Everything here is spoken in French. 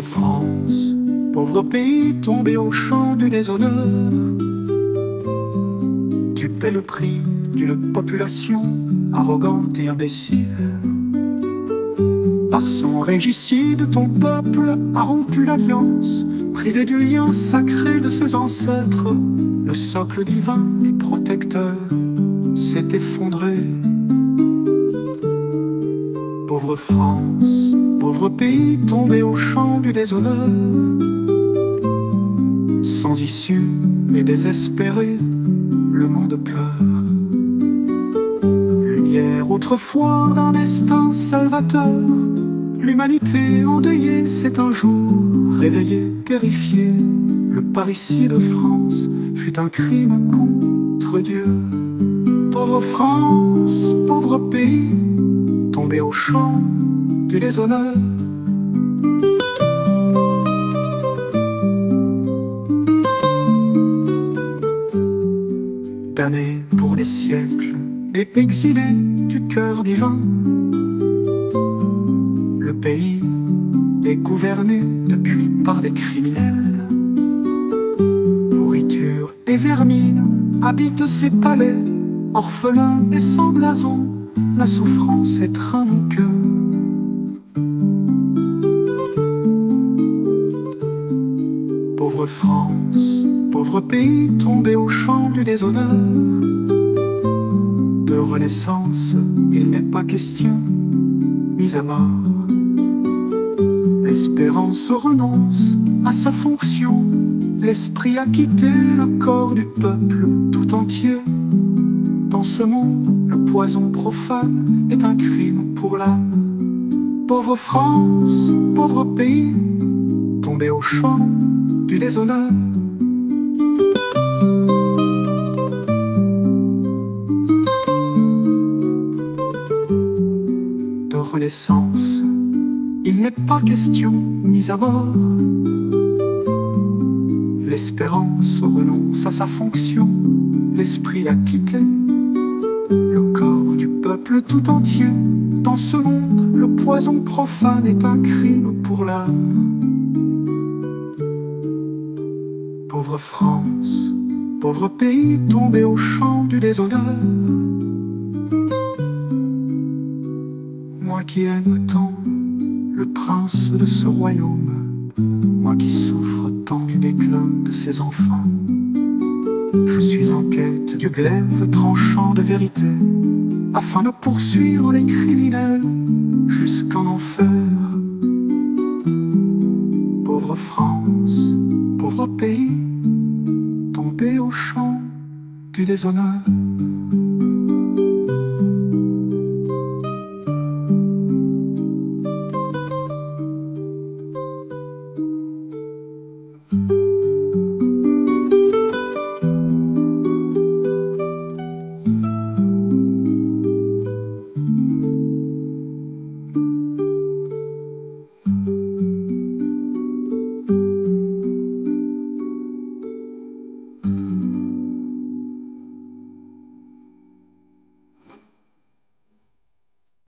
France, pauvre pays tombé au champ du déshonneur. Tu paies le prix d'une population arrogante et imbécile. Par son régicide, ton peuple a rompu l'alliance, privé du lien sacré de ses ancêtres. Le socle divin et protecteur s'est effondré. Pauvre France, pauvre pays tombé au champ déshonneur, sans issue et désespéré, le monde pleure. Lumière autrefois d'un destin salvateur, l'humanité endeuillée s'est un jour réveillée, terrifiée. Le parricide de France fut un crime contre Dieu. Pauvre France, pauvre pays, tombé au champ du déshonneur. Pour des siècles et exilé du cœur divin, le pays est gouverné depuis par des criminels. Pourriture et vermine habitent ces palais, orphelins et sans blason, la souffrance étreint nos cœurs. Pauvre France, pauvre pays tombé au champ du déshonneur. De renaissance, il n'est pas question, mise à mort. L'espérance renonce à sa fonction, l'esprit a quitté le corps du peuple tout entier. Dans ce monde, le poison profane est un crime pour l'âme. Pauvre France, pauvre pays, tombé au champ du déshonneur. Il n'est pas question mise à mort. L'espérance renonce à sa fonction, l'esprit a quitté le corps du peuple tout entier. Dans ce monde, le poison profane est un crime pour l'âme. Pauvre France, pauvre pays tombé au champ du déshonneur. Moi qui aime tant le prince de ce royaume, moi qui souffre tant du déclin de ses enfants. Je suis en quête du glaive tranchant de vérité, afin de poursuivre les criminels jusqu'en enfer. Pauvre France, pauvre pays, tombé au champ du déshonneur.